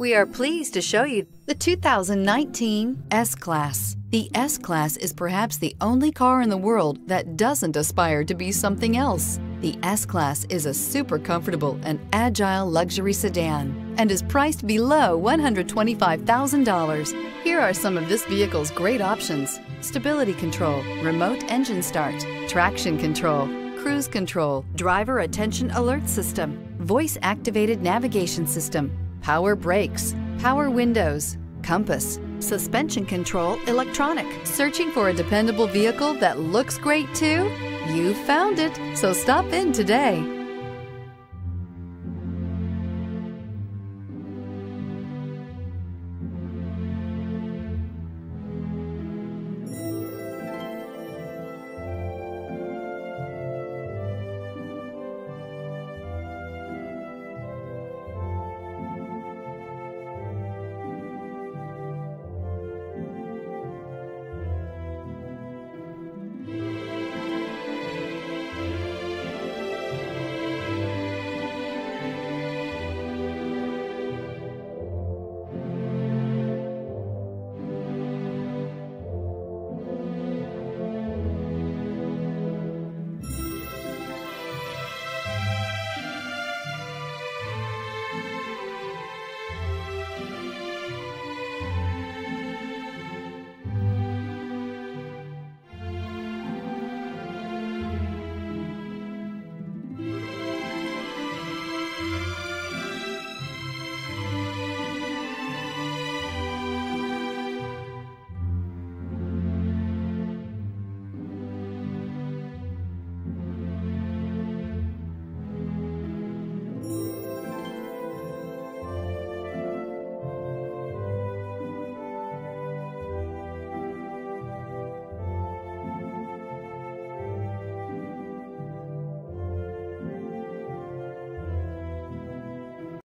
We are pleased to show you the 2019 S-Class. The S-Class is perhaps the only car in the world that doesn't aspire to be something else. The S-Class is a super comfortable and agile luxury sedan and is priced below $125,000. Here are some of this vehicle's great options. Stability control, remote engine start, traction control, cruise control, driver attention alert system, voice activated navigation system, power brakes, power windows, compass, suspension control electronic. Searching for a dependable vehicle that looks great too? You found it, so stop in today.